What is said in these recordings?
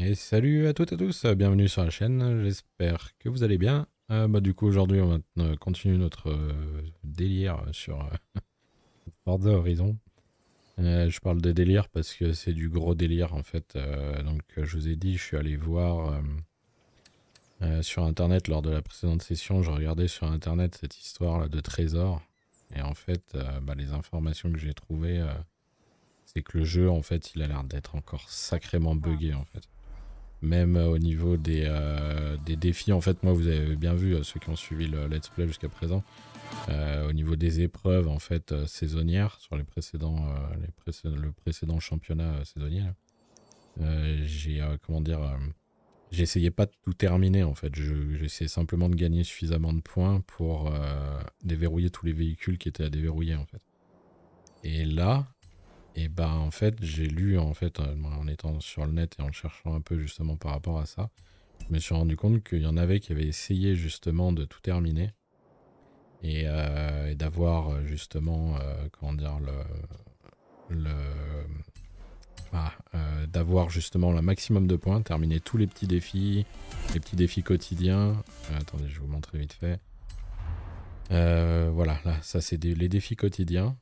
Et salut à toutes et tous, bienvenue sur la chaîne, j'espère que vous allez bien. Euh, bah, du coup aujourd'hui on va euh, continuer notre euh, délire sur euh, Forza Horizon. Je parle de délire parce que c'est du gros délire en fait. Donc je vous ai dit, je suis allé voir sur internet lors de la précédente session, je regardais sur internet cette histoire là de trésor. Et en fait, bah, les informations que j'ai trouvées, c'est que le jeu en fait il a l'air d'être encore sacrément buggé en fait. Même euh, au niveau des, euh, des défis, en fait, moi vous avez bien vu, euh, ceux qui ont suivi le let's play jusqu'à présent, au niveau des épreuves en fait saisonnières sur les précédents, les le précédent championnat saisonnier, j'ai comment dire, j'essayais pas de tout terminer en fait. Je- J'essayais simplement de gagner suffisamment de points pour déverrouiller tous les véhicules qui étaient à déverrouiller en fait. Et là, et ben en fait j'ai lu en fait euh, en étant sur le net et en cherchant un peu justement par rapport à ça, je me suis rendu compte qu'il y en avait qui avaient essayé justement de tout terminer et, euh, d'avoir euh, justement comment dire le le ah, d'avoir justement le maximum de points, terminer tous les petits défis, les petits défis quotidiens. Attendez, je vais vous montrer vite fait. Voilà, là, ça c'est les défis quotidiens.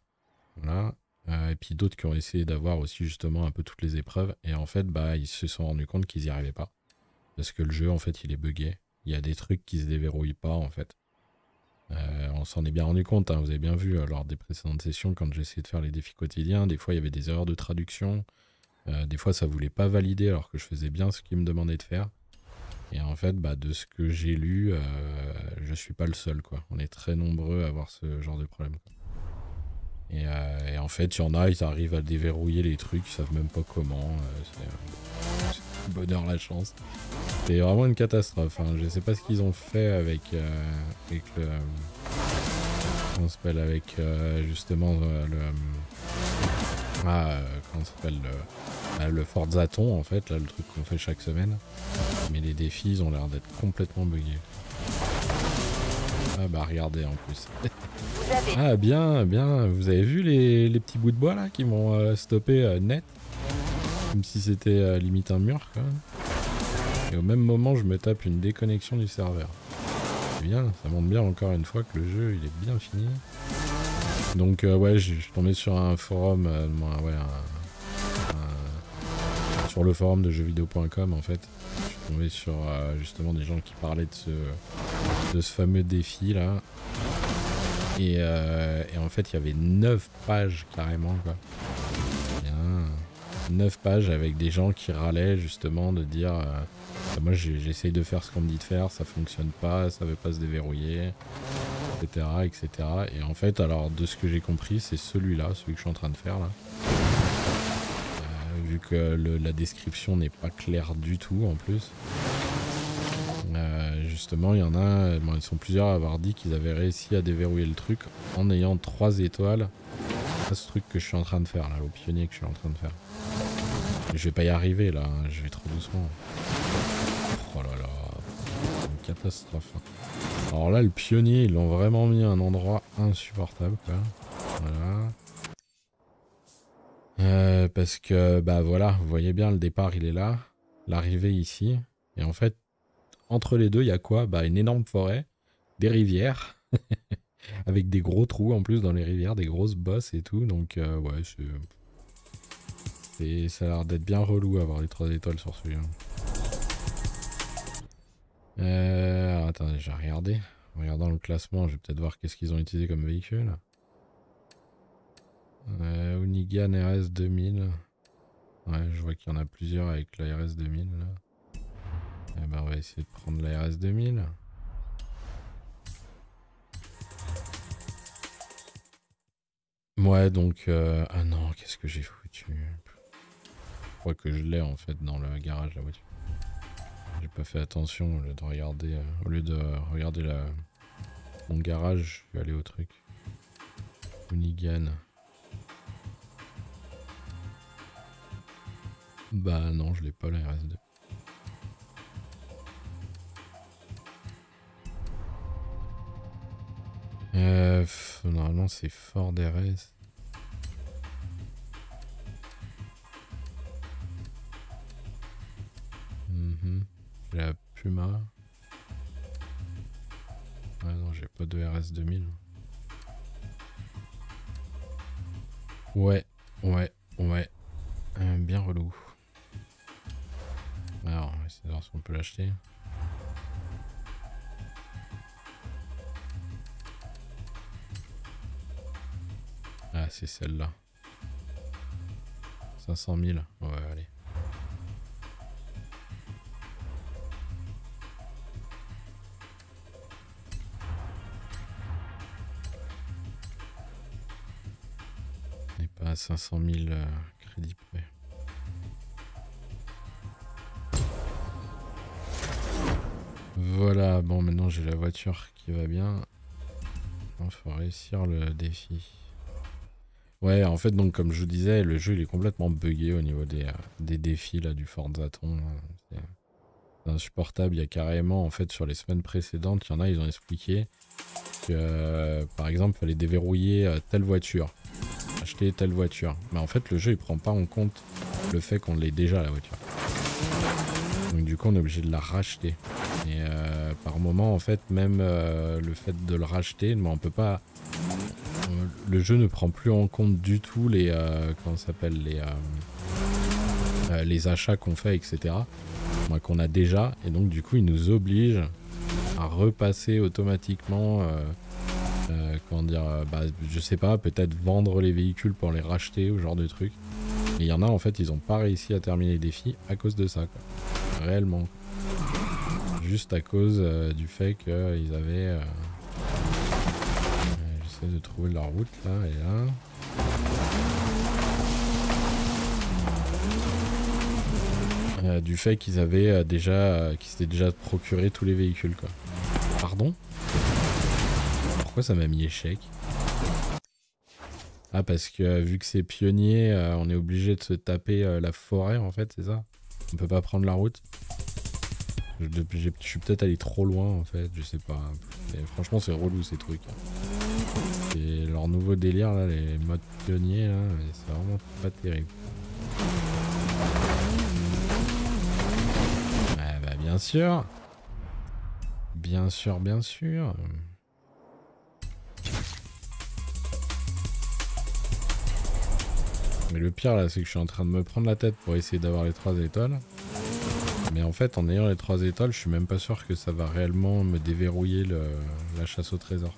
Voilà. Euh, et puis d'autres qui ont essayé d'avoir aussi justement un peu toutes les épreuves. Et en fait, bah, ils se sont rendus compte qu'ils n'y arrivaient pas. Parce que le jeu, en fait, il est buggé. Il y a des trucs qui se déverrouillent pas, en fait. Euh, on s'en est bien rendu compte, hein, vous avez bien vu euh, lors des précédentes sessions quand essayé de faire les défis quotidiens, des fois il y avait des erreurs de traduction, des fois ça voulait pas valider alors que je faisais bien ce qu'il me demandait de faire. Et en fait, bah, de ce que j'ai lu, je suis pas le seul quoi. On est très nombreux à avoir ce genre de problème. Et, euh, et en fait, il y en a, ils arrivent à déverrouiller les trucs, ils savent même pas comment. euh, c'est euh, bonheur la chance. C'est vraiment une catastrophe. hein. Je sais pas ce qu'ils ont fait avec, euh, le. Comment s'appelle Avec justement euh, le. Ah, comment s'appelle le, ah, le Forzaton en fait, là, le truc qu'on fait chaque semaine. Mais les défis, ils ont l'air d'être complètement buggés. Ah bah regardez en plus. Ah bien, bien. Vous avez vu les, les petits bouts de bois là qui m'ont euh, stoppé euh, net? Comme si c'était euh, limite un mur quoi. Et au même moment je me tape une déconnexion du serveur. Bien, ça montre bien encore une fois que le jeu il est bien fini. Donc ouais, je suis tombé sur un forum, ouais, un- le forum de jeuxvideo.com en fait. Je suis tombé sur euh, justement des gens qui parlaient de ce, de ce fameux défi là. Et, euh, et en fait, il y avait 9 pages carrément, quoi. Bien. 9 pages avec des gens qui râlaient justement de dire euh, Moi, j'essaye de faire ce qu'on me dit de faire, ça fonctionne pas, ça veut pas se déverrouiller, etc. etc. Et en fait, alors, de ce que j'ai compris, c'est celui-là, celui que je suis en train de faire là. Vu que la description n'est pas claire du tout en plus. Euh, justement, il y en a, ils sont plusieurs à avoir dit qu'ils avaient réussi à déverrouiller le truc en ayant trois étoiles ce truc que je suis en train de faire là, au pionnier que je suis en train de faire. Je vais pas y arriver là, hein, je vais trop doucement. Oh là là, une catastrophe. hein. Alors là, le pionnier, ils l'ont vraiment mis à un endroit insupportable. Voilà. Euh, parce que, bah voilà, vous voyez bien, le départ il est là, l'arrivée ici, et en fait, entre les deux, il y a quoi? Bah une énorme forêt, des rivières, avec des gros trous en plus dans les rivières, des grosses bosses et tout. Donc euh, ouais, c'est, ça a l'air d'être bien relou avoir les trois étoiles sur celui-là. Euh, attendez, j'ai regardé. En regardant le classement, je vais peut-être voir qu'est-ce qu'ils ont utilisé comme véhicule. Euh, Unigan RS 2000. Ouais, je vois qu'il y en a plusieurs avec la RS 2000 là. Eh ben, on va essayer de prendre la RS 2000. Ouais, donc... euh, Ah non, qu'est-ce que j'ai foutu? Je crois que je l'ai en fait dans le garage la voiture. J'ai pas fait attention au lieu de regarder... euh, Au lieu de regarder la... mon garage, je vais aller au truc. Unigan. Bah non, je l'ai pas la RS2. Euh, normalement c'est Ford RS. Peut l'acheter. Ah, c'est celle-là. 500 000. Ouais, allez. On n'est pas à 500 000 euh, crédits j'ai la voiture qui va bien. Il faut réussir le défi. Ouais, en fait, donc comme je vous disais, le jeu il est complètement buggé au niveau des, euh, des défis là, du Forza Ton. C'est insupportable. Il y a carrément, en fait, sur les semaines précédentes, il y en a, ils ont expliqué que, euh, par exemple, il fallait déverrouiller euh, telle voiture, acheter telle voiture. Mais en fait, le jeu il prend pas en compte le fait qu'on l'ait déjà la voiture. Donc du coup, on est obligé de la racheter. Et par moment, en fait, même le fait de le racheter, mais on peut pas le jeu ne prend plus en compte du tout les euh, euh, euh, achats qu'on fait etc qu'on a déjà et donc du coup il nous oblige à repasser automatiquement comment dire bah, je sais pas peut-être vendre les véhicules pour les racheter ou genre de trucs et il y en a en fait ils ont pas réussi à terminer les défis à cause de ça réellement juste à cause du fait qu'ils avaient de trouver la route là et là. Euh, du fait qu'ils avaient euh, déjà euh, qu'ils s'étaient déjà procuré tous les véhicules quoi. Pardon? Pourquoi ça m'a mis échec? Ah parce que vu que c'est pionnier, on est obligé de se taper la forêt en fait, c'est ça? On peut pas prendre la route? Je, suis peut-être allé trop loin en fait, je sais pas. franchement c'est relou ces trucs. C'est leur nouveau délire là, les modes pionniers là, c'est vraiment pas terrible. bah bien sûr. Bien sûr, bien sûr. Mais le pire là, c'est que je suis en train de me prendre la tête pour essayer d'avoir les trois étoiles. Mais en fait, en ayant les trois étoiles, je suis même pas sûr que ça va réellement me déverrouiller la chasse au trésor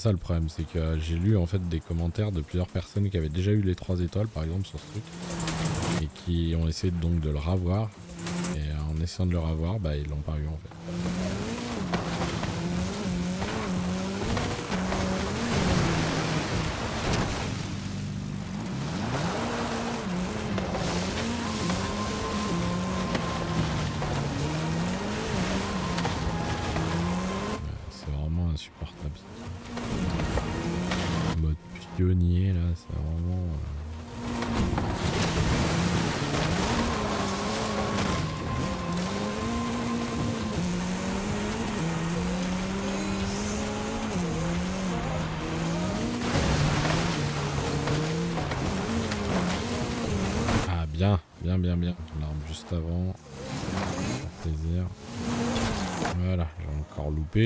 ça le problème, c'est que j'ai lu en fait des commentaires de plusieurs personnes qui avaient déjà eu les 3 étoiles par exemple sur ce truc et qui ont essayé donc de le ravoir et en essayant de le ravoir, bah ils l'ont pas eu en fait.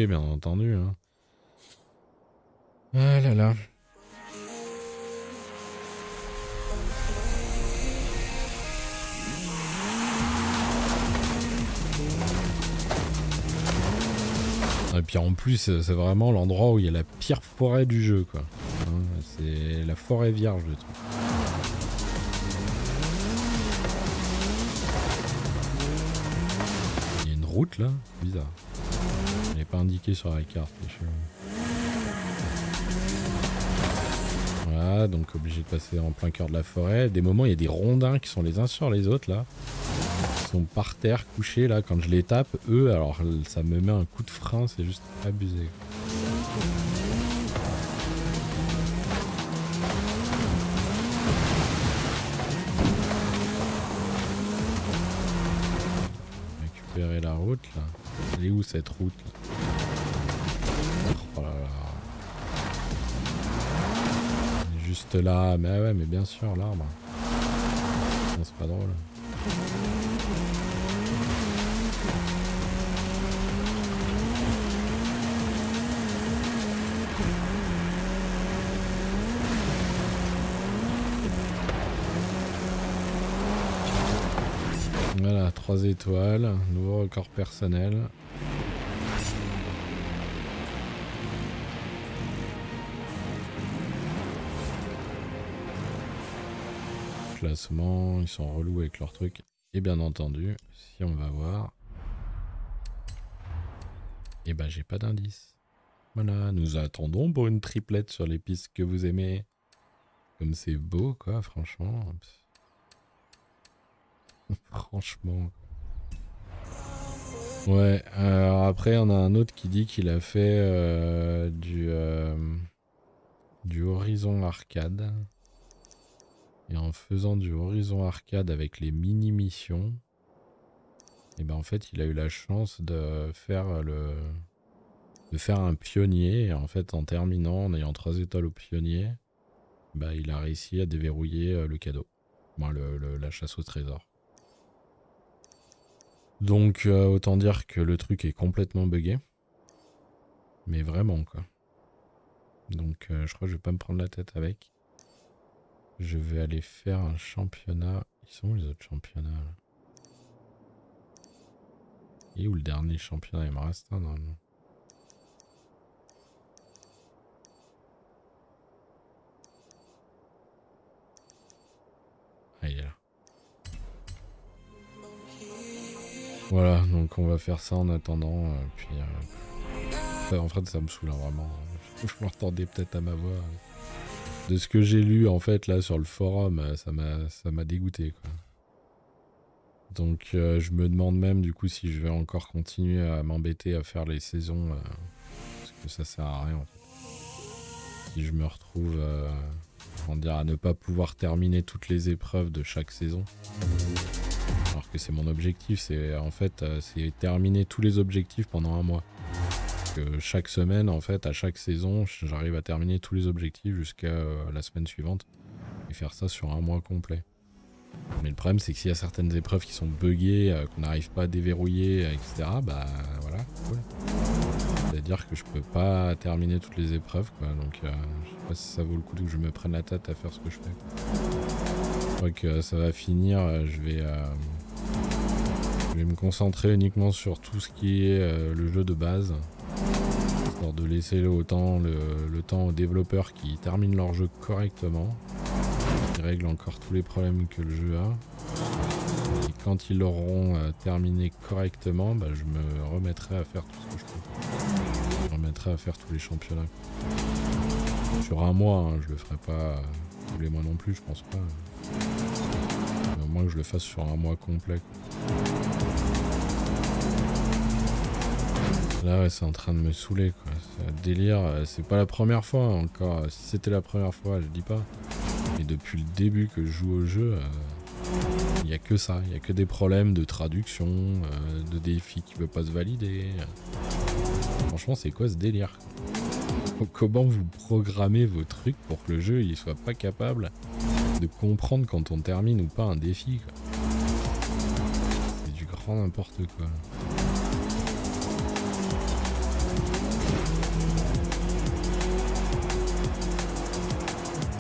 Bien entendu. Hein. Ah là là. Et puis en plus, c'est vraiment l'endroit où il y a la pire forêt du jeu, quoi. Hein, c'est la forêt vierge, le truc. Route là, bizarre pas indiqué sur la carte. Voilà, donc obligé de passer en plein cœur de la forêt. Des moments, il y a des rondins qui sont les uns sur les autres là. Ils sont par terre, couchés là. Quand je les tape, eux, alors ça me met un coup de frein, c'est juste abusé. Elle est où cette route Oh là là. Juste là. Mais ouais, mais bien sûr, l'arbre. C'est pas drôle. Voilà, 3 étoiles, nouveau record personnel. Classement, ils sont relous avec leur truc. Et bien entendu, si on va voir... Et eh ben j'ai pas d'indice. Voilà, nous attendons pour une triplette sur les pistes que vous aimez. Comme c'est beau quoi, franchement. franchement. Ouais, après on a un autre qui dit qu'il a fait euh, du, euh, du Horizon Arcade. Et en faisant du Horizon Arcade avec les mini-missions, et eh ben en fait il a eu la chance de faire le de faire un pionnier et en fait en terminant en ayant trois étoiles au pionnier bah il a réussi à déverrouiller euh, le cadeau le, la chasse au trésor donc euh, autant dire que le truc est complètement buggé. Mais vraiment quoi. Donc euh, je crois que je vais pas me prendre la tête avec. Je vais aller faire un championnat. Ils sont où les autres championnats là? Et où le dernier championnat? Il me reste un normalement. Voilà, donc on va faire ça en attendant. Euh, puis, euh, en fait, ça me saoule hein, vraiment. Je m'entendais peut-être à ma voix de ce que j'ai lu en fait là sur le forum, euh, ça m'a dégoûté. Donc euh, je me demande même du coup si je vais encore continuer à m'embêter à faire les saisons parce que ça sert à rien en fait. Si je me retrouve à ne pas pouvoir terminer toutes les épreuves de chaque saison. Que c'est mon objectif, c'est en fait c'est terminer tous les objectifs pendant un mois chaque semaine, en fait, à chaque saison, j'arrive à terminer tous les objectifs jusqu'à euh, la semaine suivante et faire ça sur un mois complet. Mais le problème, c'est que s'il y a certaines épreuves qui sont buggées, euh, qu'on n'arrive pas à déverrouiller, etc., bah voilà, C'est-à-dire que je peux pas terminer toutes les épreuves, quoi. Donc, euh, je sais pas si ça vaut le coup que je me prenne la tête à faire ce que je fais. Je crois que ça va finir, je vais... je vais me concentrer uniquement sur tout ce qui est le jeu de base de laisser le temps, le, temps aux développeurs qui terminent leur jeu correctement, qui règlent encore tous les problèmes que le jeu a. Et quand ils l'auront euh, terminé correctement, bah, je me remettrai à faire tout ce que je peux. Je me remettrai à faire tous les championnats. Sur un mois, hein, je le ferai pas tous les mois non plus, je pense pas. Que je le fasse sur un mois complet. Là, c'est en train de me saouler, quoi. C'est délire. Euh, c'est pas la première fois encore. Si c'était la première fois, je dis pas. Mais depuis le début que je joue au jeu, il euh, n'y a que ça. Il n'y a que des problèmes de traduction, euh, de défis qui ne peuvent pas se valider. Franchement, c'est quoi ce délire Comment vous programmez vos trucs pour que le jeu il soit pas capable? De comprendre quand on termine ou pas un défi C'est du grand n'importe quoi.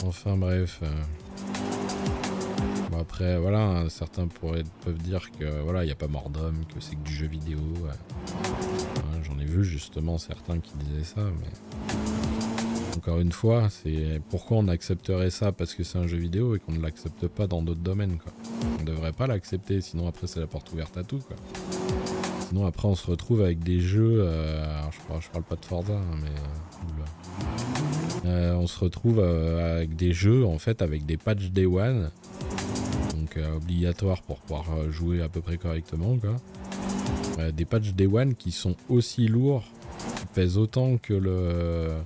Enfin bref. Euh. Bon après voilà, certains pourraient, peuvent dire que voilà, il n'y a pas mort d'homme, que c'est que du jeu vidéo. J'en ai vu justement certains qui disaient ça, mais encore une fois, c'est pourquoi on accepterait ça parce que c'est un jeu vidéo et qu'on ne l'accepte pas dans d'autres domaines. On devrait pas l'accepter, sinon après c'est la porte ouverte à tout. Sinon après on se retrouve avec des jeux, euh, je, parle, parle pas de Forza, hein, mais euh, euh, on se retrouve avec des jeux en fait avec des patchs Day One, donc obligatoires pour pouvoir jouer à peu près correctement des patchs Day One qui sont aussi lourds, pèsent autant que le,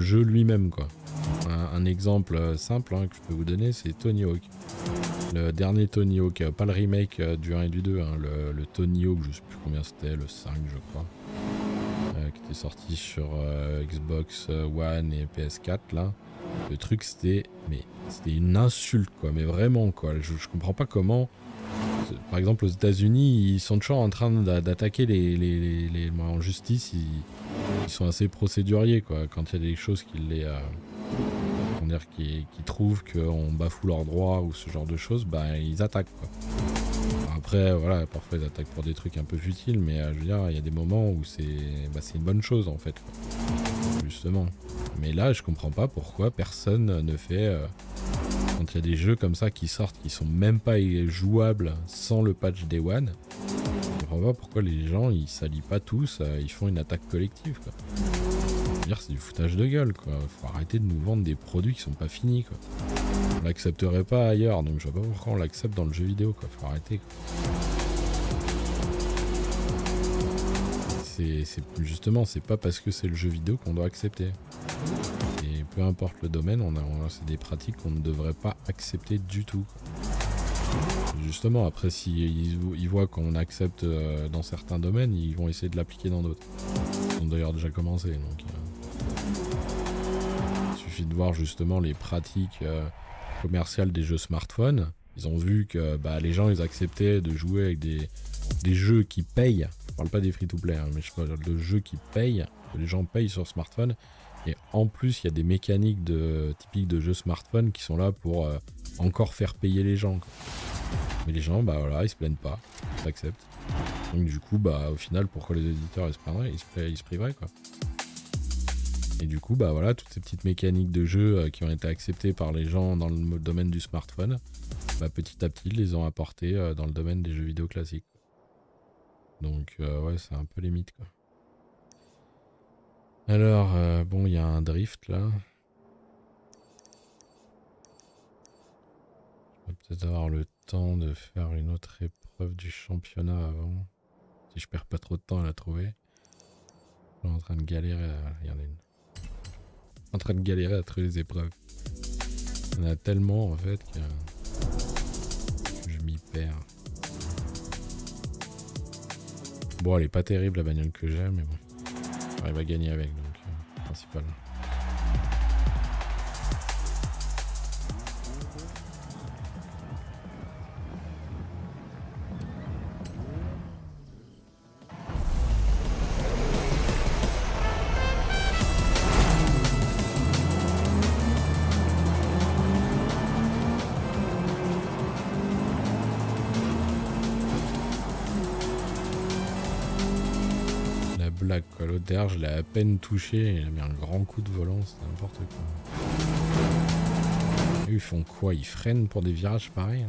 jeu lui-même quoi. Un, exemple simple hein, que je peux vous donner, c'est Tony Hawk. Le dernier Tony Hawk, pas le remake du 1 et du 2, hein, le, Tony Hawk, je sais plus combien c'était, le 5 je crois qui était sorti sur euh, Xbox euh, One et PS4 là. Le truc c'était mais c'était une insulte quoi, mais vraiment quoi. Je, comprends pas comment. Par exemple aux États-Unis, ils sont toujours en train d'attaquer les, les, les, en justice. Ils, sont assez procéduriers quoi. Quand il y a des choses qui les euh, dire qui, trouvent qu'on bafoue leurs droits ou ce genre de choses, bah ils attaquent quoi. après, voilà, parfois ils attaquent pour des trucs un peu futiles, mais je veux dire, il y a des moments où c'est bah, une bonne chose en fait. Justement. Mais là, je comprends pas pourquoi personne ne fait. quand il y a des jeux comme ça qui sortent, qui sont même pas jouables sans le patch Day One, je comprends pas pourquoi les gens ils s'allient pas tous, ils font une attaque collective quoi c'est du foutage de gueule quoi. Faut arrêter de nous vendre des produits qui sont pas finis. On l'accepterait pas ailleurs, donc je vois pas pourquoi on l'accepte dans le jeu vidéo quoi. Faut arrêter C'est justement c'est pas parce que c'est le jeu vidéo qu'on doit accepter. Et peu importe le domaine, c'est des pratiques qu'on ne devrait pas accepter du tout. Justement, après, s'ils ils voient qu'on accepte euh, dans certains domaines, ils vont essayer de l'appliquer dans d'autres. Ils ont d'ailleurs déjà commencé. Euh, de voir justement les pratiques euh, commerciales des jeux smartphones. Ils ont vu que bah, les gens ils acceptaient de jouer avec des jeux qui payent. Parle pas des free-to-play, hein, mais je parle de jeux qui payent, les gens payent sur smartphone. Et en plus, il y a des mécaniques de, typiques de jeux smartphone qui sont là pour euh, encore faire payer les gens. Mais les gens, bah voilà, ils se plaignent pas, ils acceptent. Donc du coup, bah au final, pourquoi les éditeurs ils se se, ils se priveraient quoi. Et du coup, bah voilà, toutes ces petites mécaniques de jeu euh, qui ont été acceptées par les gens dans le domaine du smartphone, bah, petit à petit, ils les ont apportées euh, dans le domaine des jeux vidéo classiques. Donc euh, ouais, c'est un peu limite quoi. Alors, bon, il y a un drift là. Je vais peut-être avoir le temps de faire une autre épreuve du championnat avant. Si je perds pas trop de temps à la trouver. Je suis en train de galérer à... Regardez en train de galérer à trouver les épreuves. On a tellement en fait que je m'y perds. Bon, elle est pas terrible la bagnole que j'ai, mais bon. J'arrive à gagner avec, donc euh, principal. Je l'ai à peine touché, il a mis un grand coup de volant, c'est n'importe quoi. ils font quoi? Ils freinent pour des virages pareils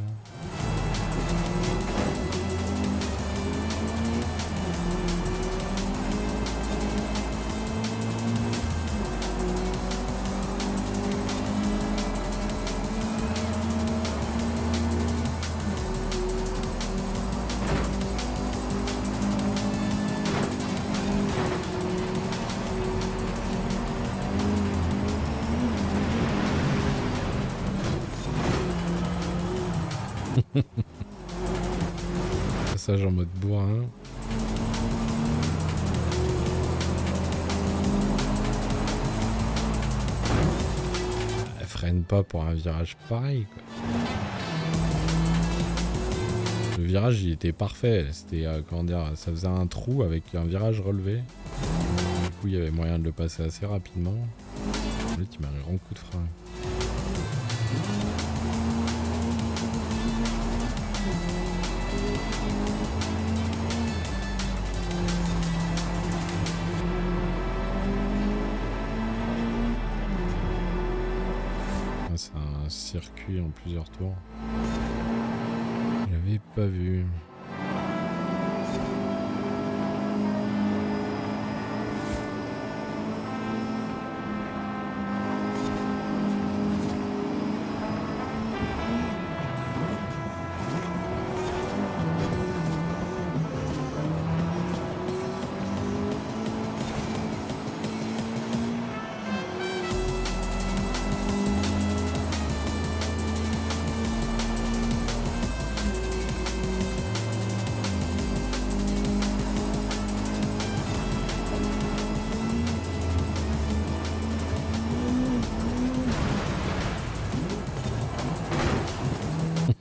pour un virage pareil. Quoi. Le virage il était parfait. C'était euh, comment dire, ça faisait un trou avec un virage relevé. Du coup il y avait moyen de le passer assez rapidement. Là il m'a un grand coup de frein. Circuit en plusieurs tours. J'avais pas vu.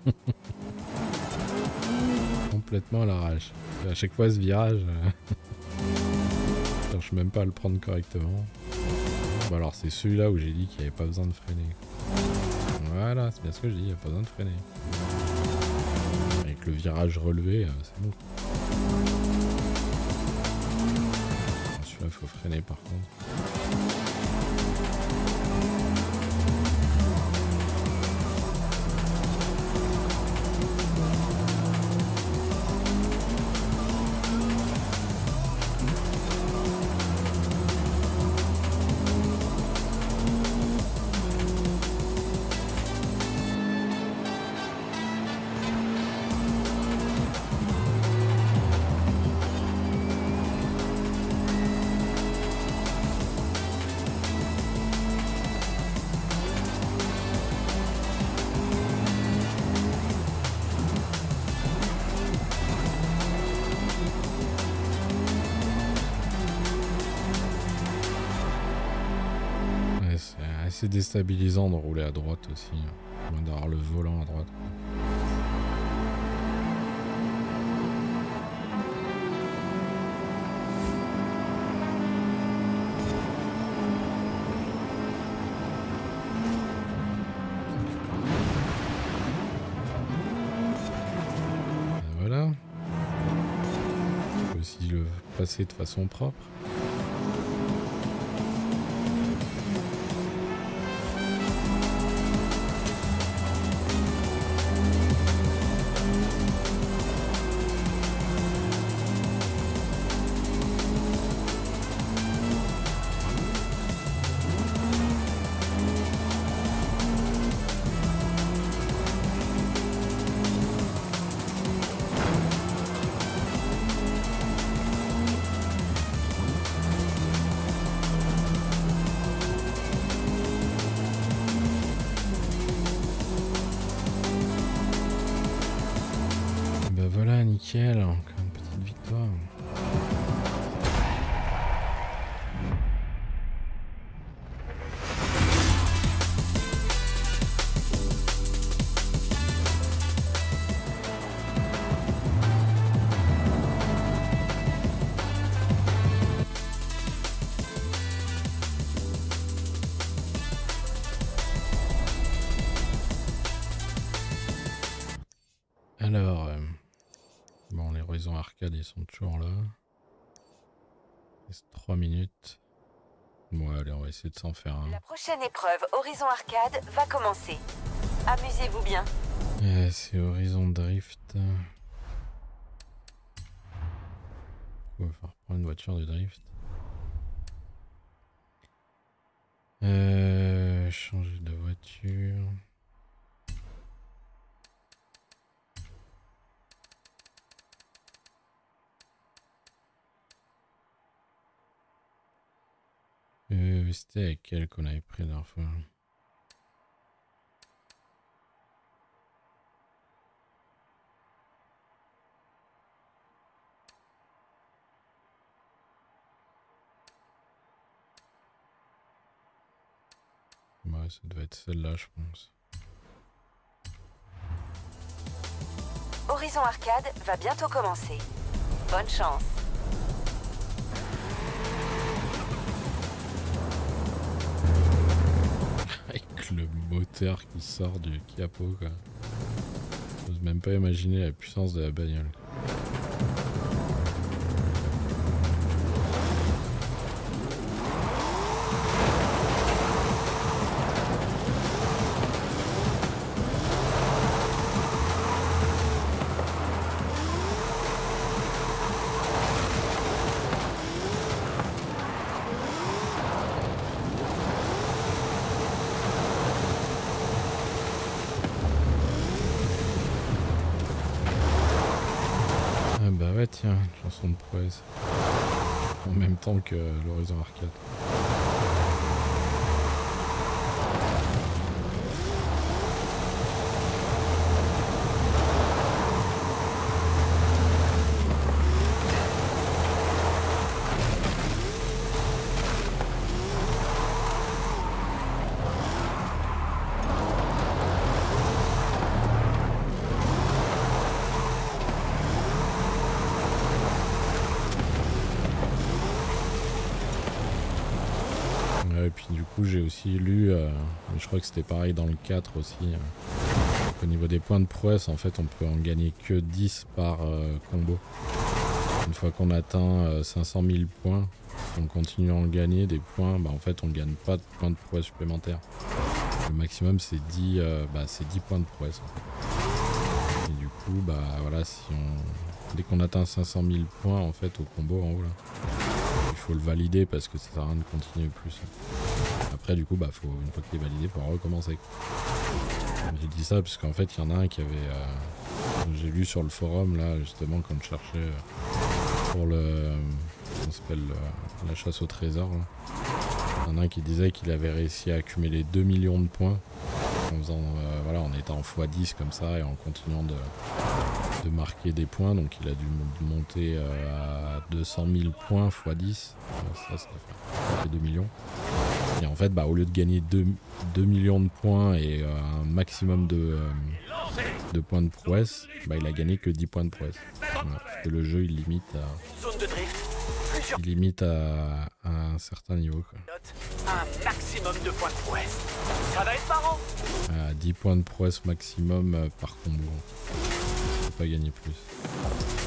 complètement à l'arrache. À chaque fois ce virage, euh, je cherche même pas à le prendre correctement. Bon alors c'est celui-là où j'ai dit qu'il n'y avait pas besoin de freiner. Voilà, c'est bien ce que je dis, il n'y a pas besoin de freiner. Avec avec le virage relevé, c'est bon. Celui-là, il faut freiner par contre. Déstabilisant de rouler à droite aussi. Hein. D'avoir le volant à droite. Voilà. On peut aussi le passer de façon propre. Ils de s'en faire un. La prochaine épreuve, Horizon Arcade, va commencer. Amusez-vous bien. c'est Horizon Drift. On va faire prendre une voiture de drift. Euh, changer de voiture. Euh, C'était avec elle qu'on avait pris la fois. Ouais, ça devait être celle-là, je pense. Horizon Arcade va bientôt commencer. Bonne chance. Le moteur qui sort du capot quoi. J'ose même pas imaginer la puissance de la bagnole. Tiens, chanson de prouesse. En même temps que l'horizon arcade. et puis du coup j'ai aussi lu, euh, je crois que c'était pareil dans le 4 aussi, euh, au niveau des points de prouesse, en fait, on peut en gagner que 10 par euh, combo. Une fois qu'on atteint 500 000 points, on continue à en gagner des points, bah en fait on gagne pas de points de prouesse supplémentaires. Le maximum c'est 10, bah, 10 points de prouesse. Et du coup, bah voilà, si on, dès qu'on atteint 500 000 points en fait au combo en haut là, il faut le valider parce que ça sert à rien de continuer plus. Après du coup, bah faut une fois que t'es validé, faut recommencer. J'ai dit ça parce qu'en fait il y en a un qui avait, euh, j'ai lu sur le forum là justement quand je cherchais euh, pour le, on s'appelle euh, la chasse au trésor. Il y en a un qui disait qu'il avait réussi à accumuler 2 millions de points en faisant, voilà, en étant en x10 comme ça et en continuant de, de marquer des points. Donc il a dû monter à 200 000 points x10. Ça, ça fait 2 millions. Et en fait, bah, au lieu de gagner 2, 2 millions de points et euh, un maximum de, euh, de points de prouesse, bah, il a gagné que 10 points de prouesse. Voilà. Le jeu, il limite à, il limite à, à un certain niveau. Quoi. Un maximum de points de prouesse. Ça va être marrant. À 10 points de prouesse maximum euh, par combo. Pas gagner plus.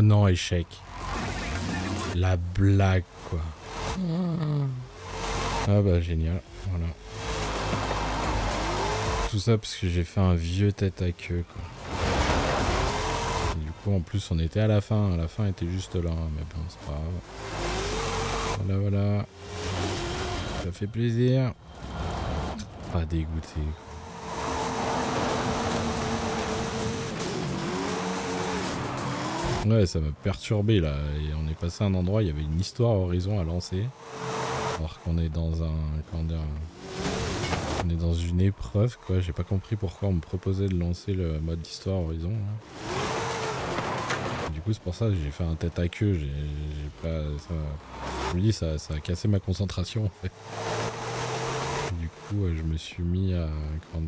Oh non, échec. La blague, quoi. Ah bah génial, voilà. Tout ça parce que j'ai fait un vieux tête à queue, quoi. Et du coup, en plus, on était à la fin. La fin était juste là, mais bon, c'est pas grave. Voilà, voilà. Ça fait plaisir. Pas dégoûté, quoi. Ouais, ça m'a perturbé là. Et on est passé à un endroit, il y avait une histoire Horizon à lancer. Alors qu'on est dans un. On est dans une épreuve quoi, j'ai pas compris pourquoi on me proposait de lancer le mode histoire horizon. là. Du coup c'est pour ça que j'ai fait un tête à queue, j'ai pas... Ça, je me dis ça, a cassé ma concentration en fait. Du coup je me suis mis à... Comment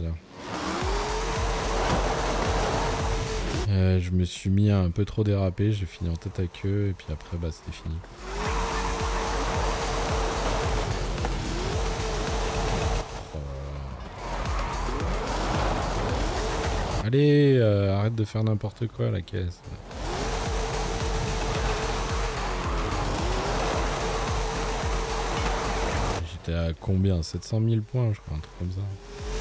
Euh, je me suis mis à un peu trop déraper, j'ai fini en tête à queue et puis après bah c'était fini. Là. Allez, euh, arrête de faire n'importe quoi la caisse. J'étais à combien? 700 000 points je crois, un truc comme ça.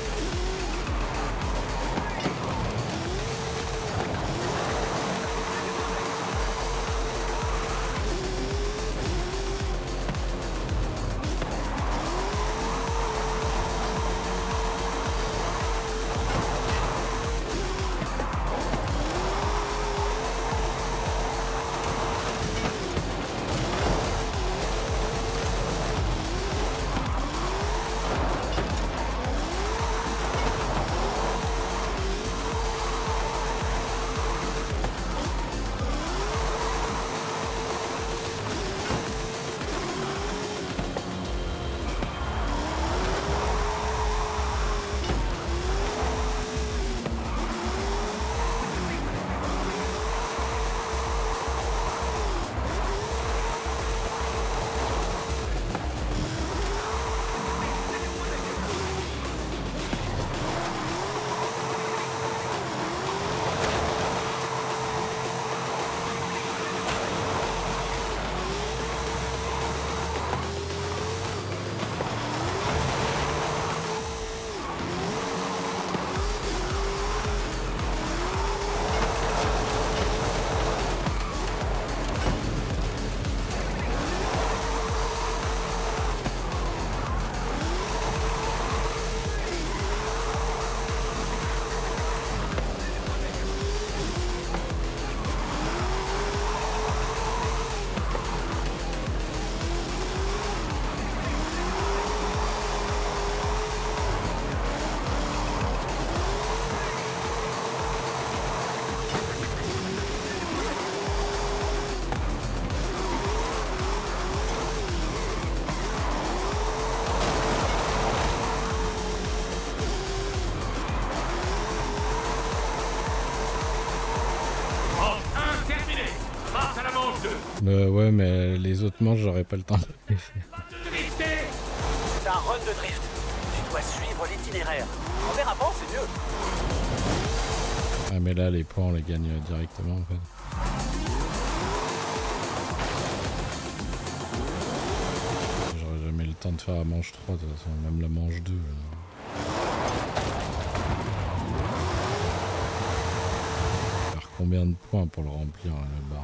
2 Euh, ouais mais les autres manches j'aurais pas le temps. De drifter C'est un run de drift. Tu dois suivre l'itinéraire. En avant, c'est mieux. Ah mais là les points on les gagne euh, directement en fait. J'aurais jamais le temps de faire la manche 3 de toute façon, même la manche 2. là. Faire combien de points pour le remplir là,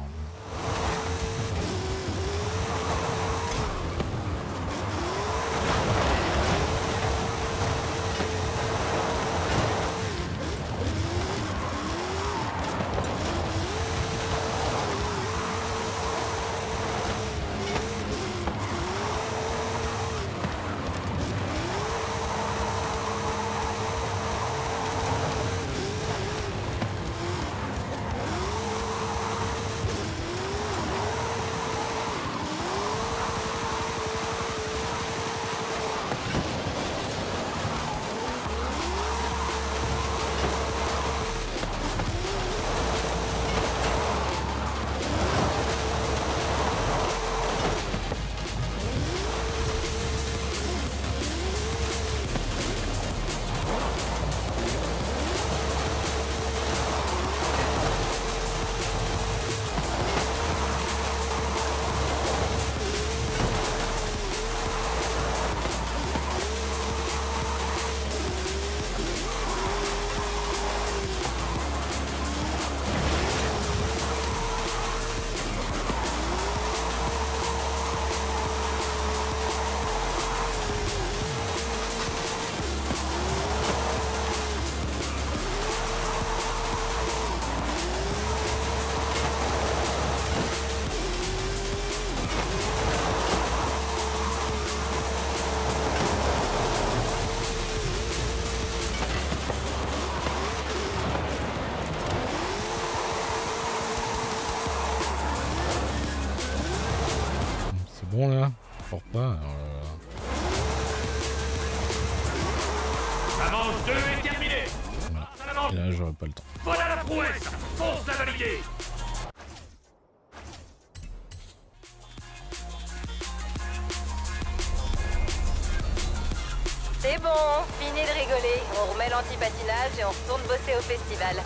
Bon, fini de rigoler. On remet l'anti-patinage et on retourne bosser au festival.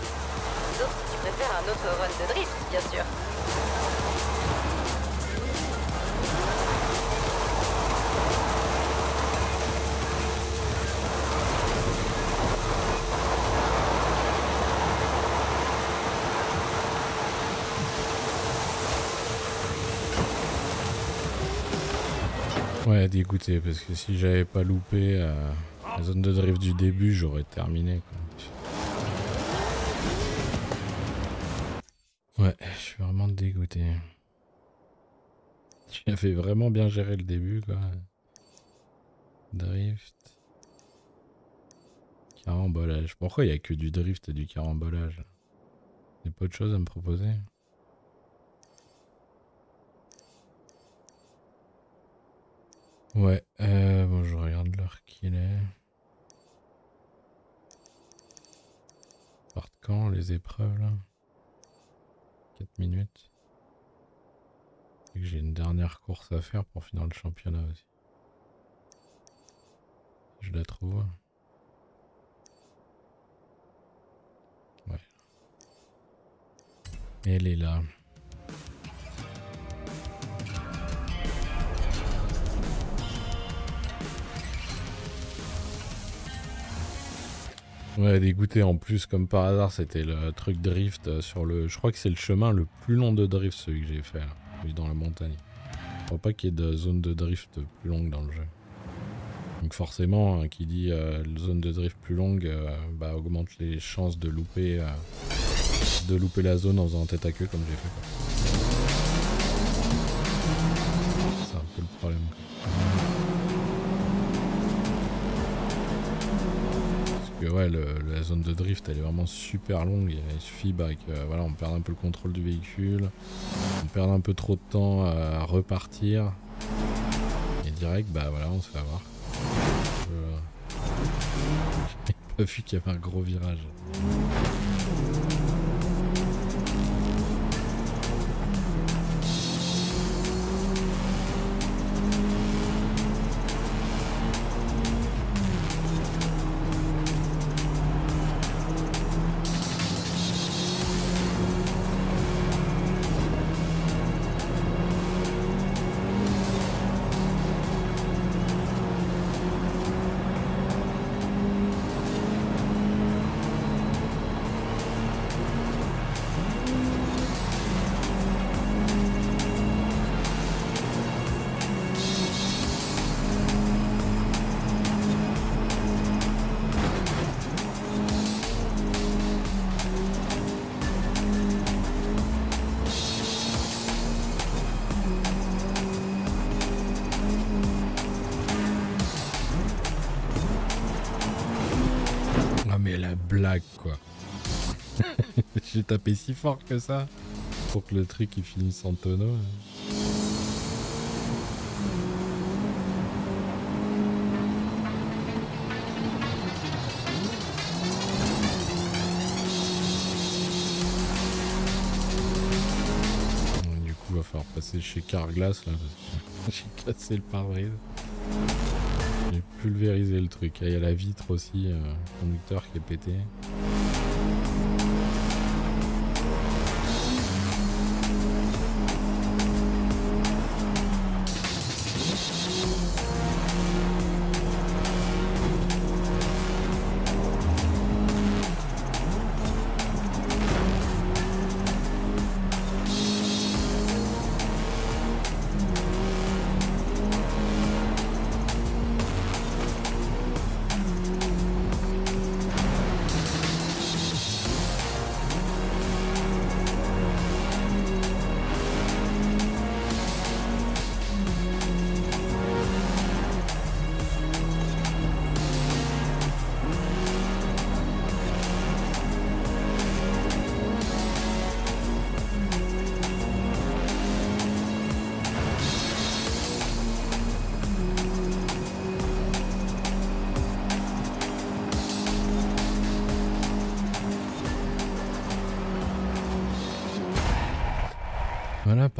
Sauf si tu préfères un autre run de drift, bien sûr. Dégoûté, parce que si j'avais pas loupé euh, la zone de drift du début, j'aurais terminé. Quoi. Ouais, je suis vraiment dégoûté. J'avais vraiment bien géré le début, quoi. Drift. Carambolage. Pourquoi il n'y a que du drift et du carambolage? Il n'y a pas autre chose à me proposer Ouais, euh, bon, je regarde l'heure qu'il est. Partent quand les épreuves là? 4 minutes. J'ai une dernière course à faire pour finir le championnat aussi. Je la trouve. Ouais. Elle est là. Ouais, dégoûté en plus, comme par hasard, c'était le truc drift euh, sur le. Je crois que c'est le chemin le plus long de drift, celui que j'ai fait, là, dans la montagne. Je crois pas qu'il y ait de zone de drift plus longue dans le jeu. Donc forcément, hein, qui dit euh, zone de drift plus longue, euh, bah, augmente les chances de louper, euh, de louper la zone en faisant tête à queue comme j'ai fait. C'est un peu le problème. Ouais, la zone de drift elle est vraiment super longue. Il suffit bah, que voilà, on perde un peu le contrôle du véhicule, on perd un peu trop de temps à repartir. Et direct, bah voilà, on se fait avoir. J'ai pas vu qu'il y avait un gros virage. Si fort que ça pour que le truc il finisse en tonneau. Du coup, va falloir passer chez Carglass là j'ai cassé le pare-brise. J'ai pulvérisé le truc. Il y a la vitre aussi, euh, conducteur qui est pété.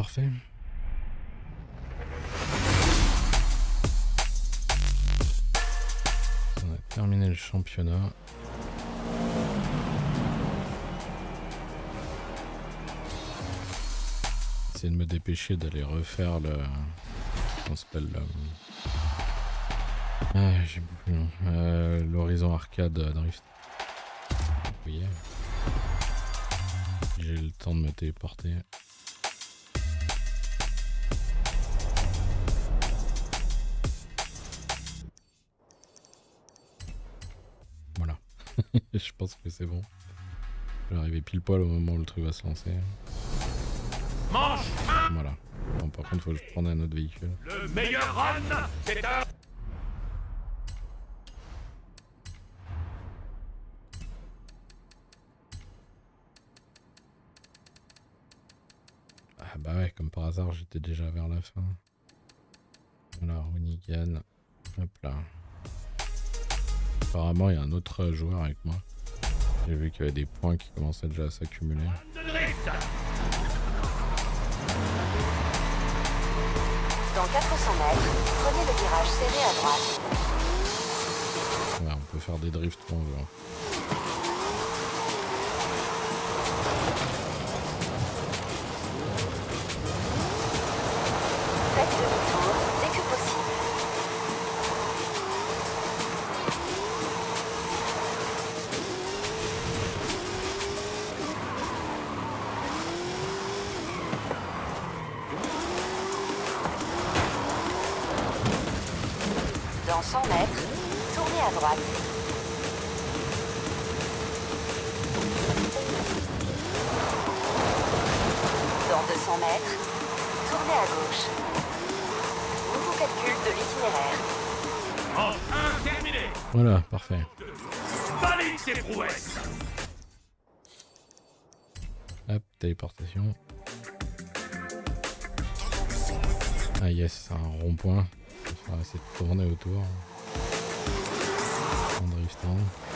Parfait. On a terminé le championnat. Essayer de me dépêcher d'aller refaire le. Comment s'appelle le. Ah, nom. Euh, L'horizon arcade drift. Voyez J'ai le temps de me téléporter. Je pense que c'est bon. Je vais arriver pile poil au moment où le truc va se lancer. Manche Voilà. Bon, par contre, faut que je prenne un autre véhicule. Le meilleur run, c'est un... Ah bah ouais, comme par hasard, j'étais déjà vers la fin. Voilà, Runigan. Hop là. Apparemment, il y a un autre joueur avec moi. J'ai vu qu'il y avait des points qui commençaient déjà à s'accumuler. Dans 400 mètres, prenez le virage serré à droite. Ouais, on peut faire des drifts quand on veut. Faites 100 mètres, tournez à droite. Dans 200 mètres, tournez à gauche. Nouveau calcul de l'itinéraire. Manche 1 terminé Voilà, parfait. Valide ses prouesses Hop, téléportation. Ah yes, c'est un rond-point. On va essayer de tourner autour. En.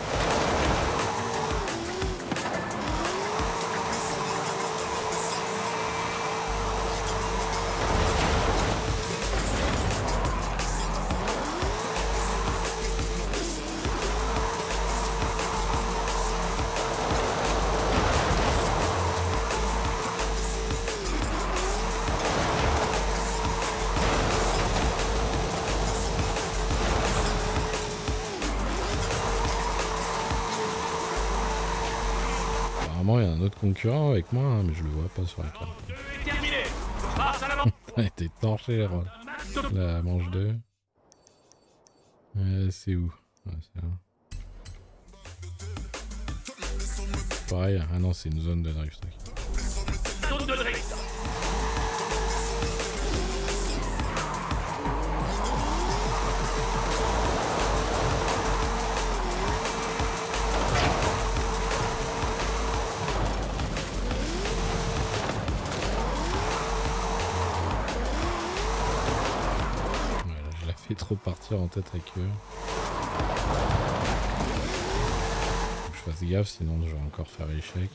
Concurrent avec moi, hein, mais je le vois pas sur la carte. 2 est terminé Passe à l'avant Elle a été torchée, la, la manche 2. Euh, c'est où? Ouais. Pareil, ah non, c'est une zone de drift. ok. En tête avec eux. Faut que je fasse gaffe, sinon je vais encore faire échec.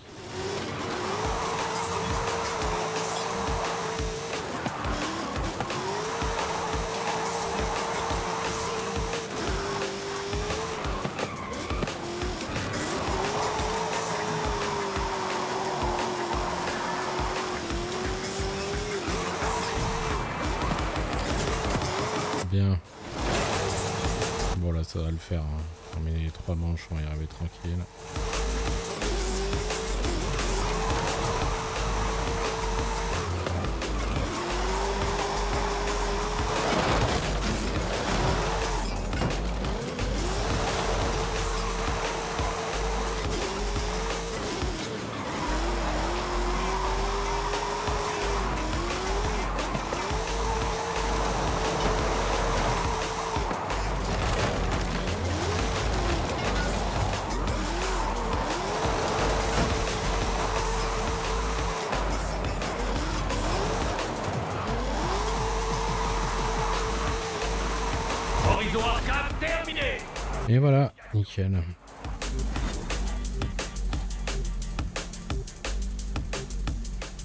Ça va le faire. Hein. Terminer les trois manches, on va y arriver tranquille.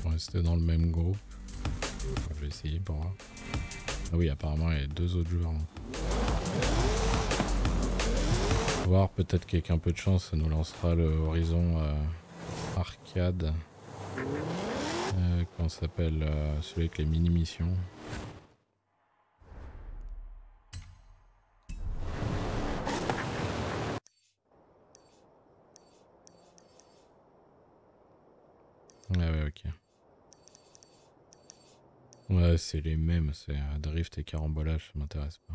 Va rester dans le même groupe. je vais essayer pour voir. Ah oui, apparemment il y a deux autres joueurs. Voir peut-être qu'avec un peu de chance, ça nous lancera le horizon euh, arcade. Euh, comment s'appelle euh, celui avec les mini-missions. Ouais, ouais, ok. Ouais, c'est les mêmes, c'est drift et carambolage, ça m'intéresse pas.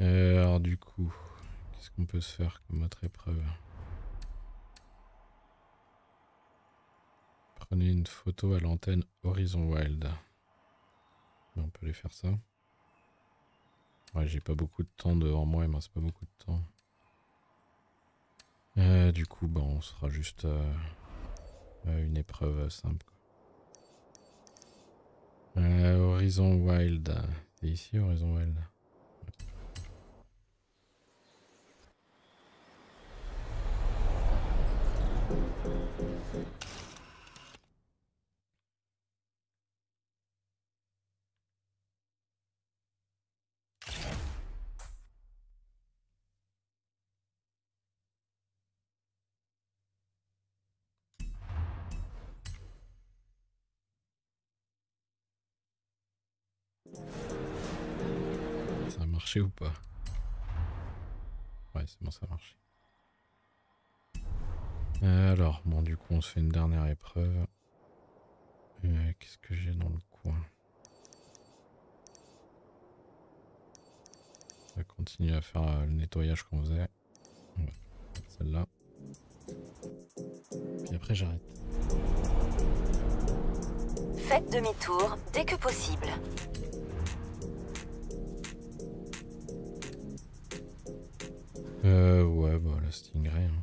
Euh, alors du coup, qu'est-ce qu'on peut se faire comme autre épreuve? Prenez une photo à l'antenne Horizon Wild. On peut aller faire ça. Ouais, j'ai pas beaucoup de temps devant moi, il me reste pas beaucoup de temps. Euh, du coup, bon, on sera juste euh, euh, une épreuve simple. Horizon Wild. C'est ici Horizon Wild? Ça a marché ou pas? Ouais, c'est bon, ça a marché. Euh, alors, bon, du coup, on se fait une dernière épreuve. Euh, Qu'est-ce que j'ai dans le coin? On va continuer à faire euh, le nettoyage qu'on faisait. Celle-là. Puis après, j'arrête. Faites demi-tour dès que possible. Euh, ouais, bah, la Stingray. hein.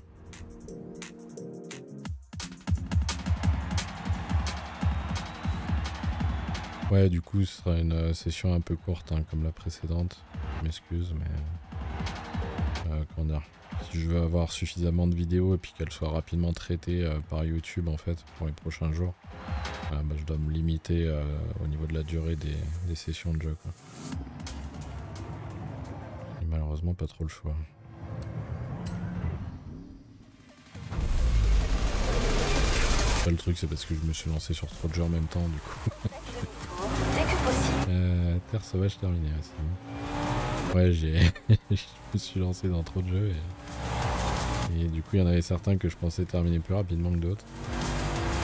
Ouais, du coup, ce sera une euh, session un peu courte, hein, comme la précédente. Je m'excuse, mais. Euh, comment dire Si je veux avoir suffisamment de vidéos et puis qu'elles soient rapidement traitées euh, par YouTube, en fait, pour les prochains jours, euh, bah, je dois me limiter euh, au niveau de la durée des, des sessions de jeu, quoi. Et malheureusement, pas trop le choix. Le truc, c'est parce que je me suis lancé sur trop de jeux en même temps, du coup. Dès que possible. Euh, Terre sauvage terminé, ouais, c'est bon. Ouais, j'ai. je me suis lancé dans trop de jeux et. Et du coup, il y en avait certains que je pensais terminer plus rapidement que d'autres.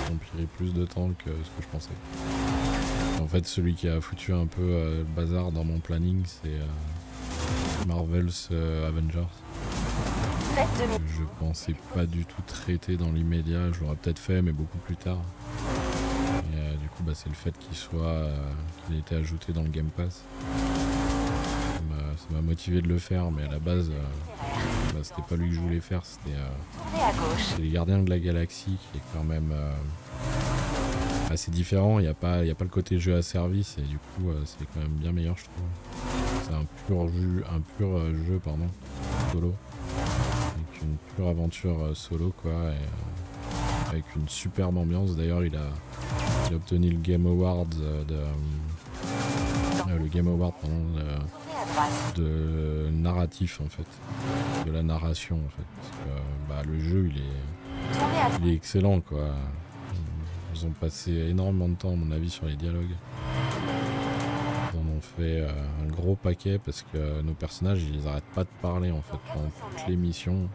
Qui ont pris plus de temps que ce que je pensais. En fait, celui qui a foutu un peu euh, le bazar dans mon planning, c'est euh, Marvel's euh, Avengers. Je pensais pas du tout traiter dans l'immédiat, je l'aurais peut-être fait, mais beaucoup plus tard. Et euh, du coup, bah, c'est le fait qu'il soit, euh, qu'il ait été ajouté dans le Game Pass. Ça m'a- motivé de le faire, mais à la base, euh, bah, c'était pas lui que je voulais faire, c'était les Gardiens de la Galaxie, qui est quand même assez différent. Il n'y a, pas- y a pas le côté jeu à service, et du coup, c'est quand même bien meilleur, je trouve. C'est un pur jeu, un pur jeu pardon, solo. Une pure aventure euh, solo, quoi. Et, euh, avec une superbe ambiance. D'ailleurs, il a, obtenu le Game Award euh, de. le Game Award, pardon, de- narratif en fait, de la narration en fait. Parce que bah, le jeu il est, il est excellent quoi. Ils ont passé énormément de temps à mon avis sur les dialogues. Fait euh, un gros paquet parce que nos personnages ils arrêtent pas de parler en fait pendant toutes les missions.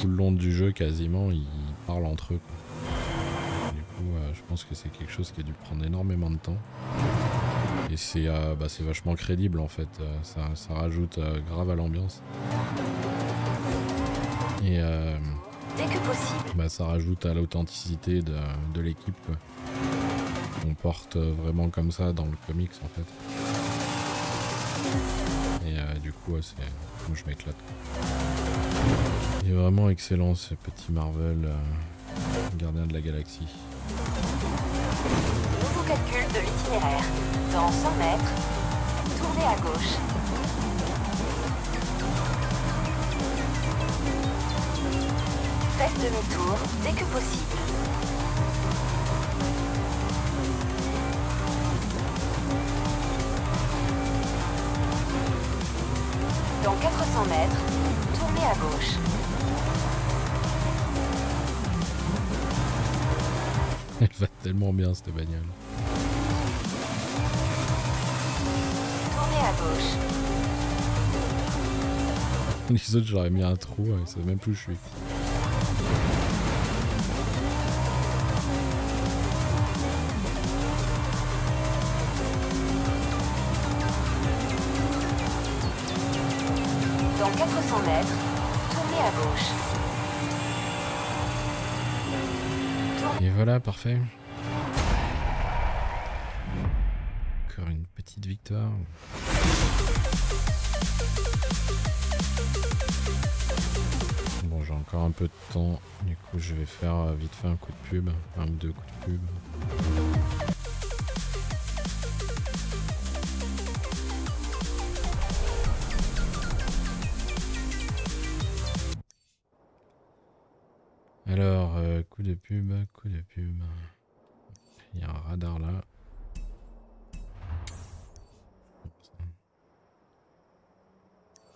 Tout le long du jeu quasiment ils parlent entre eux. quoi. Du coup euh, je pense que c'est quelque chose qui a dû prendre énormément de temps. Et c'est euh, bah, vachement crédible en fait, ça, ça rajoute euh, grave à l'ambiance. Et Dès que possible. bah, ça rajoute à l'authenticité de, de l'équipe. quoi. On porte vraiment comme ça dans le comics en fait. Et euh, du coup, c'est, moi je m'éclate. Il est vraiment excellent ce petit Marvel euh, Gardien de la Galaxie. Nouveau calcul de l'itinéraire. Dans 100 mètres, tournez à gauche. Faites demi-tour dès que possible. Dans 400 mètres, tournez à gauche. Elle va tellement bien cette bagnole. Tournez à gauche. Les autres, j'aurais mis un trou, ils savent même plus où je suis. Dans 400 mètres, tournez à gauche. Et voilà, parfait. Encore une petite victoire. Bon, j'ai encore un peu de temps. Du coup, je vais faire euh, vite fait un coup de pub. Un ou deux coups de pub. De pub, coup de pub. Il y a un radar là.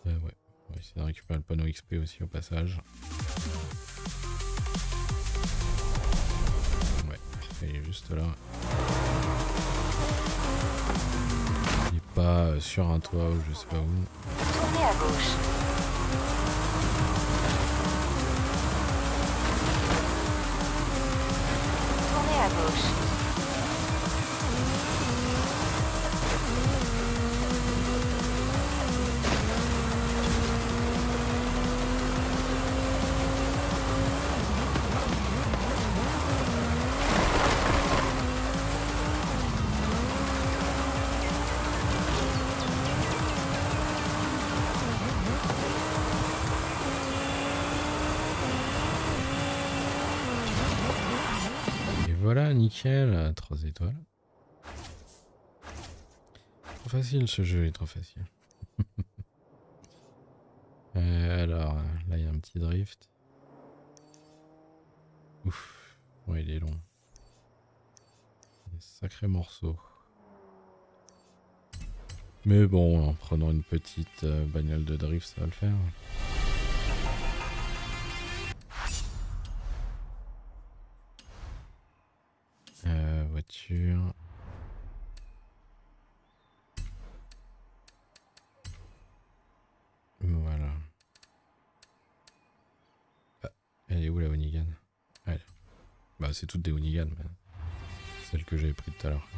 Euh, ouais, on va essayer de récupérer le panneau XP aussi au passage. Ouais, il est juste là. Il est pas sur un toit ou je sais pas où. Tournez à gauche. Tournez nickel, 3 étoiles. Trop facile ce jeu, il est trop facile. Euh, alors, là il y a un petit drift. Ouf, ouais il est long. Sacré morceau. Mais bon, en prenant une petite euh, bagnole de drift, ça va le faire. Voiture. Voilà. Ah, elle est où la Onigan Elle. Bah c'est toutes des Onigan, mais celle que j'avais pris tout à l'heure.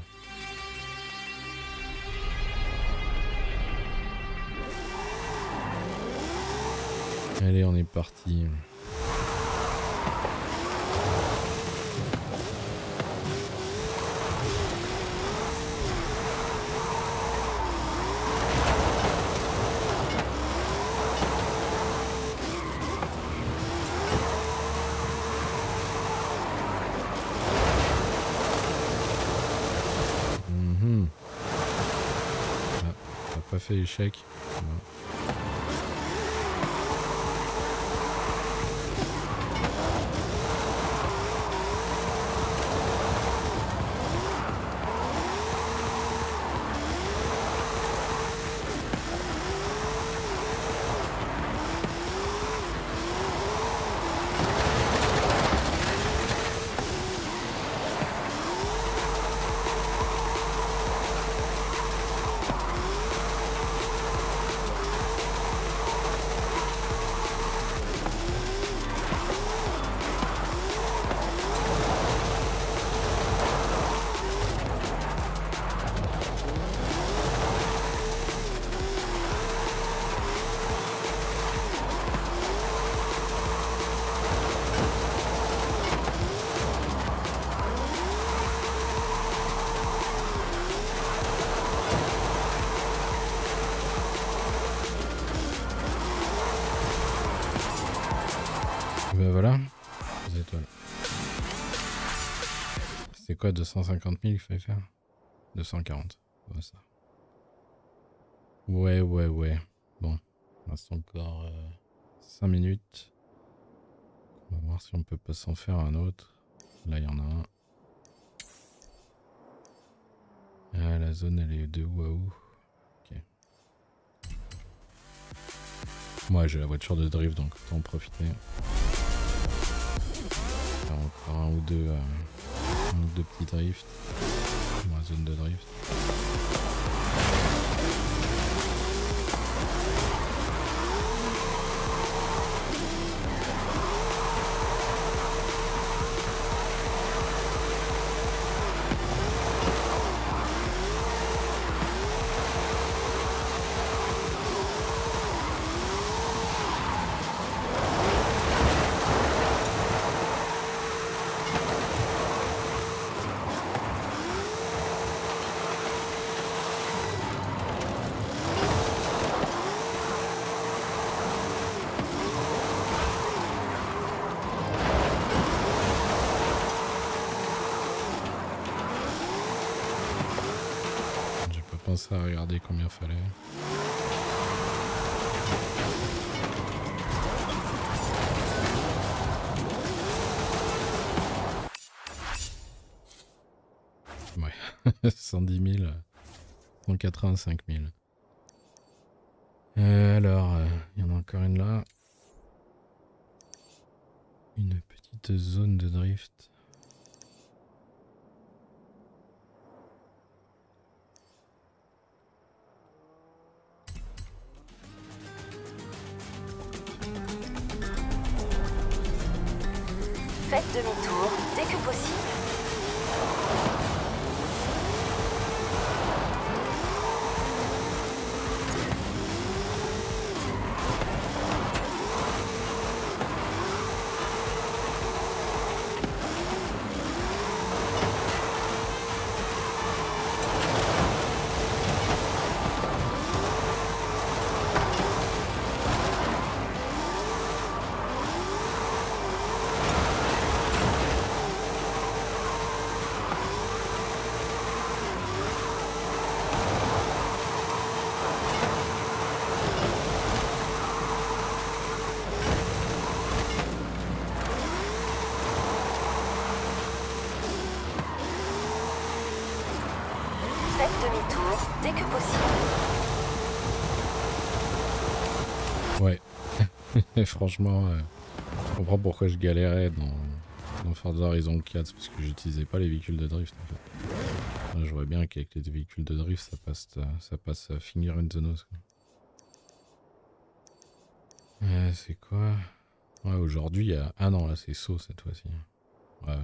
Allez, on est parti. Mhm. Ah, t'as pas échec. Quoi 250 000 qu'il fallait faire 240, ouais. Ouais, ouais. Bon, il reste encore 5 minutes. On va voir si on peut pas s'en faire un autre. Là, il y en a un. Ah, la zone, elle est de où à où? Ok. Moi j'ai la voiture de drift donc autant en profiter. Faire encore un ou deux, euh, ou deux petits drifts. Dans zone de drift. Regarder combien fallait. Ouais, 110 000, 185 000. Euh, alors, euh, il y en a encore une là. Une petite zone Franchement, euh, je comprends pourquoi je galérais dans, dans Forza Horizon 4, parce que j'utilisais pas les véhicules de drift en fait. Je vois bien qu'avec les véhicules de drift, ça passe, ça passe finger in the nose. c'est quoi? Ouais, aujourd'hui, il y a... Ah non, là c'est saut cette fois-ci.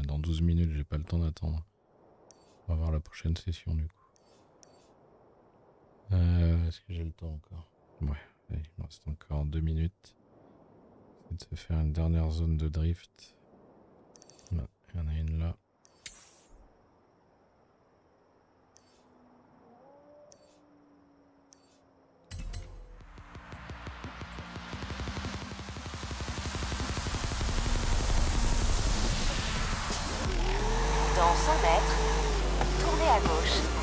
Dans 12 minutes, j'ai pas le temps d'attendre. On va voir la prochaine session du coup. Euh, Est-ce que j'ai le temps encore? Ouais, allez, il me reste encore 2 minutes. De se faire une dernière zone de drift. Il y en a une là. Dans 100 mètres, tournez à gauche.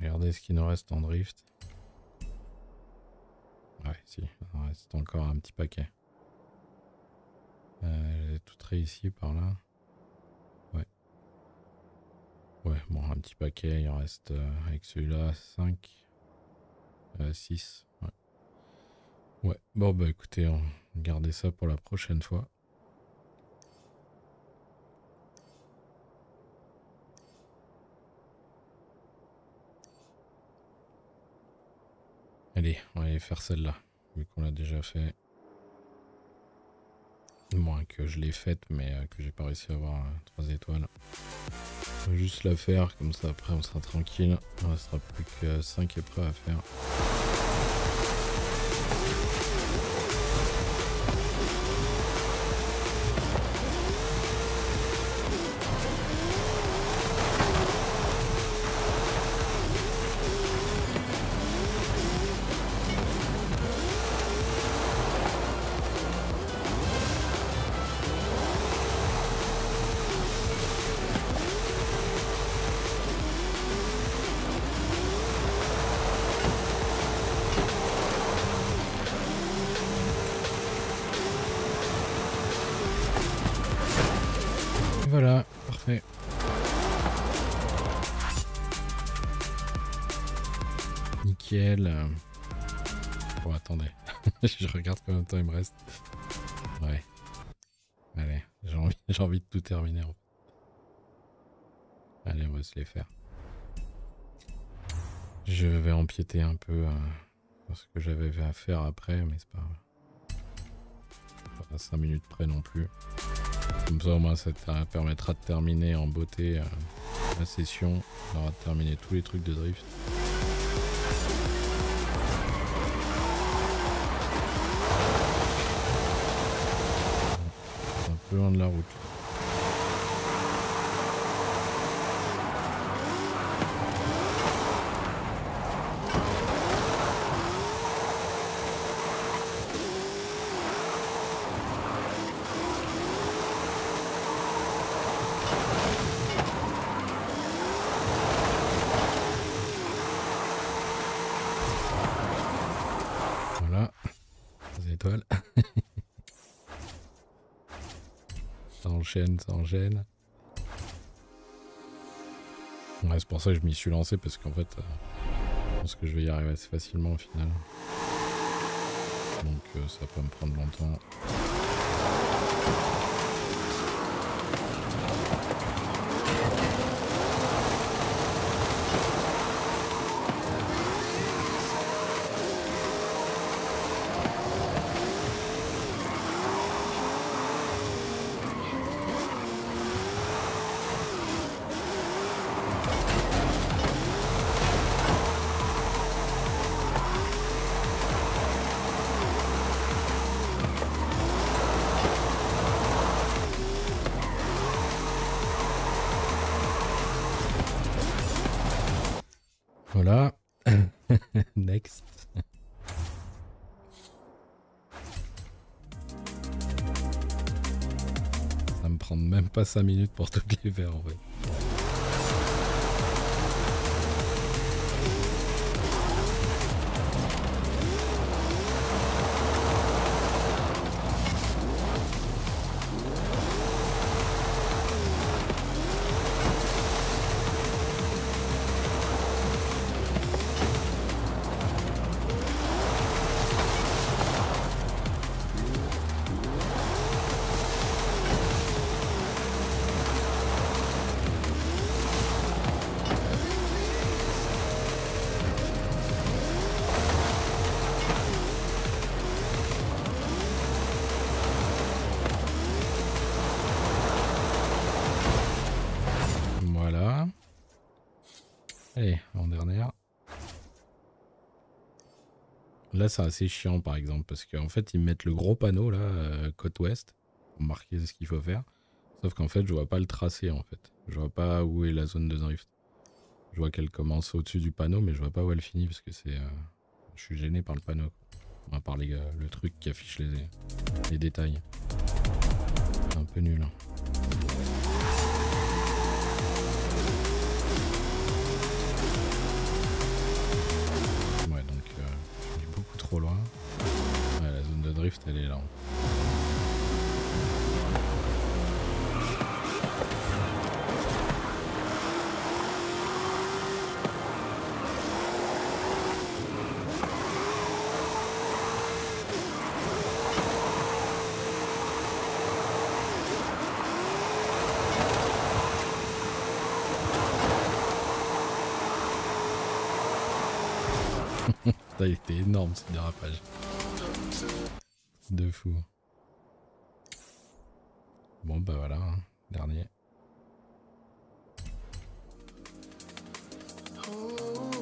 Regarder ce qu'il nous reste en drift. Ouais, si, il en reste encore un petit paquet. Euh, toute réussie par là. Ouais. Ouais, bon, un petit paquet, il en reste euh, avec celui-là 5. 6. Ouais. Ouais, bon, bah écoutez, on va garder ça pour la prochaine fois. Allez, on va aller faire celle-là, vu qu'on l'a déjà fait. Moins que je l'ai faite, mais euh, que j'ai pas réussi à avoir 3 étoiles. On va juste la faire, comme ça après on sera tranquille. Il restera plus que 5 épreuves à faire. Il me reste. Ouais. Allez, j'ai envie, envie de tout terminer. Allez, on va se les faire. Je vais empiéter un peu euh, ce que j'avais à faire après, mais c'est pas. Pas à 5 minutes près non plus. Comme ça, au moins, ça permettra de terminer en beauté euh, la session. On aura terminé tous les trucs de drift. Peu loin de la route. Voilà. Les étoiles. Ça enchaîne, ça enchaîne. Ouais, c'est pour ça que je m'y suis lancé parce qu'en fait, euh, je pense que je vais y arriver assez facilement au final. Donc euh, ça va pas me prendre longtemps. Pas 5 minutes pour toutes les en vrai. C'est assez chiant, par exemple, parce qu'en fait, ils mettent le gros panneau, là, euh, côte ouest, pour marquer ce qu'il faut faire. Sauf qu'en fait, je vois pas le tracé, en fait. Je vois pas où est la zone de drift. Je vois qu'elle commence au-dessus du panneau, mais je vois pas où elle finit, parce que c'est... euh, Je suis gêné par le panneau. Enfin, par les, euh, le truc qui affiche les, les détails. C'est un peu nul. hein. Trop loin. Ouais, la zone de drift, elle est là. énorme ce dérapage. De fou. Bon bah voilà, hein. dernier.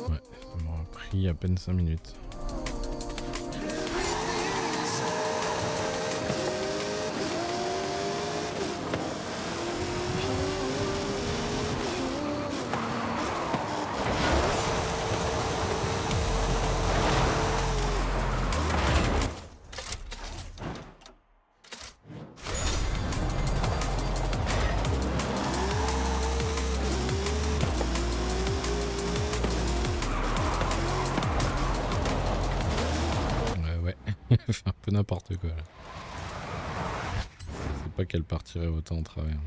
Ouais, ça m'aura pris à peine 5 minutes. N'importe quoi. Je sais pas qu'elle partirait autant en travers.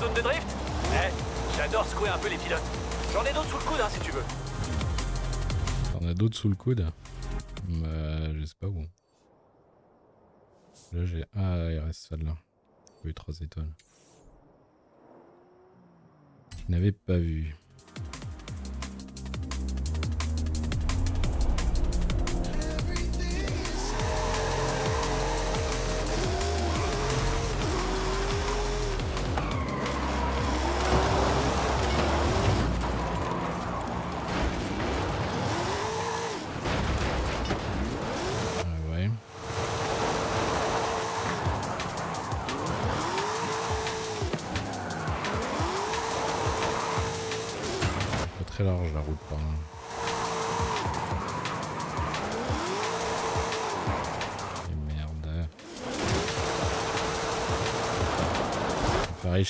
Zones de drift Eh, j'adore secouer un peu les pilotes. J'en ai d'autres sous le coude, hein, si tu veux. T'en as d'autres sous le coude Bah, je sais pas où. Là, j'ai. Ah, il reste celle-là. Oui, 3 étoiles. Je n'avais pas vu.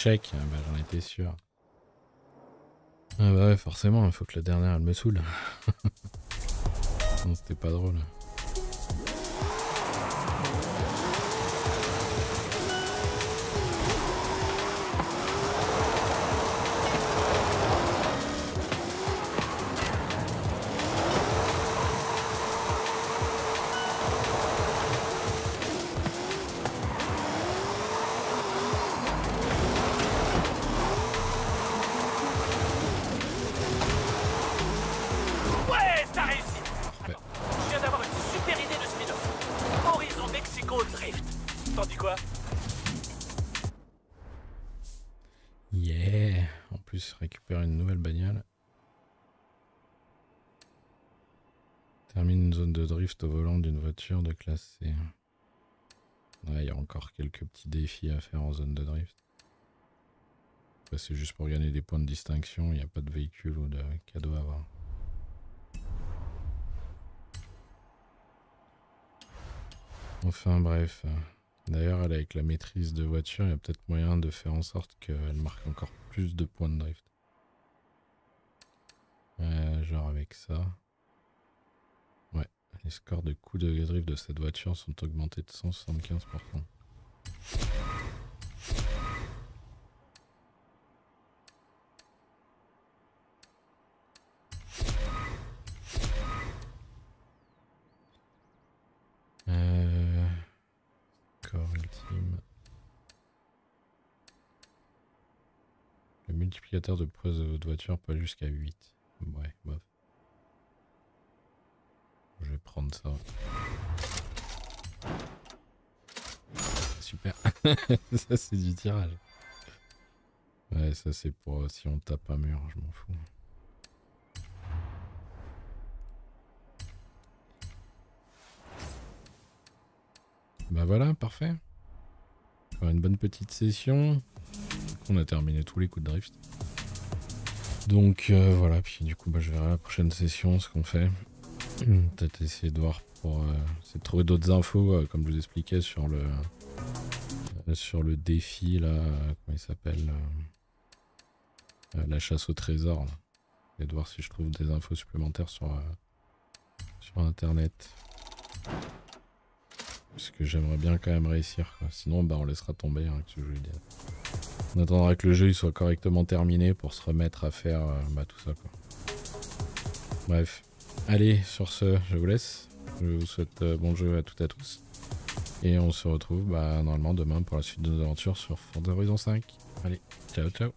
Ah bah, j'en étais sûr. Ah bah ouais, forcément, il faut que la dernière elle me saoule. Sinon c'était pas drôle. Quelques petits défis à faire en zone de drift. Après, C'est juste pour gagner des points de distinction, il n'y a pas de véhicule ou de cadeau à avoir. Enfin bref. D'ailleurs, elle, avec la maîtrise de voiture, il y a peut-être moyen de faire en sorte qu'elle marque encore plus de points de drift. Euh, genre avec ça. Ouais, les scores de coups de drift de cette voiture sont augmentés de 175%. Multiplicateur de poids de votre voiture peut jusqu'à 8. Ouais, bof. Je vais prendre ça. Super. ça c'est du tirage. Ouais, ça c'est pour euh, si on tape un mur, je m'en fous. Bah voilà, parfait. Une bonne petite session. On a terminé tous les coups de drift. Donc euh, voilà, puis du coup bah, je verrai la prochaine session ce qu'on fait. Peut-être essayer de voir pour euh, essayer de trouver d'autres infos, euh, comme je vous expliquais sur le sur le défi là, comment il s'appelle euh, euh, La chasse au trésor. là. Et de voir si je trouve des infos supplémentaires sur, euh, sur internet. Parce que j'aimerais bien quand même réussir. quoi. Sinon, bah, on laissera tomber. Hein, que je. On attendra que le jeu soit correctement terminé pour se remettre à faire bah, tout ça. Quoi. Bref. Allez, sur ce, je vous laisse. Je vous souhaite bon jeu à toutes et à tous. Et on se retrouve bah, normalement demain pour la suite de nos aventures sur Forza Horizon 5. Allez, ciao ciao